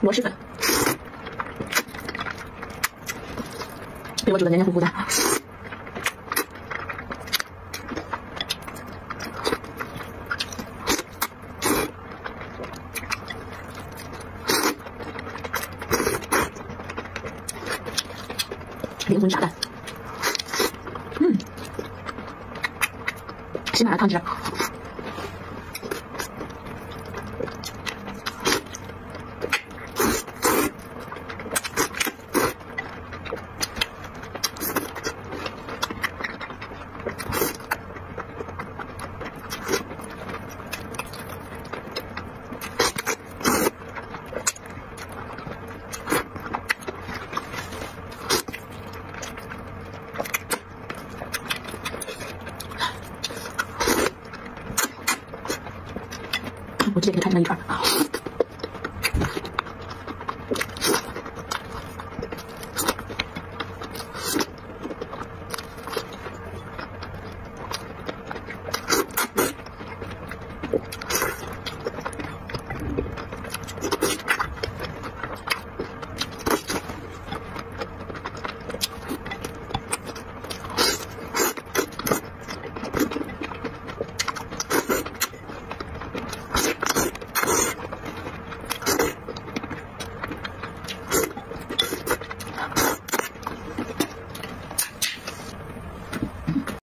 螺蛳粉，被我煮的黏黏糊糊的。灵魂炸弹，嗯，喜马拉雅汤汁。我直接给他扔一串。啊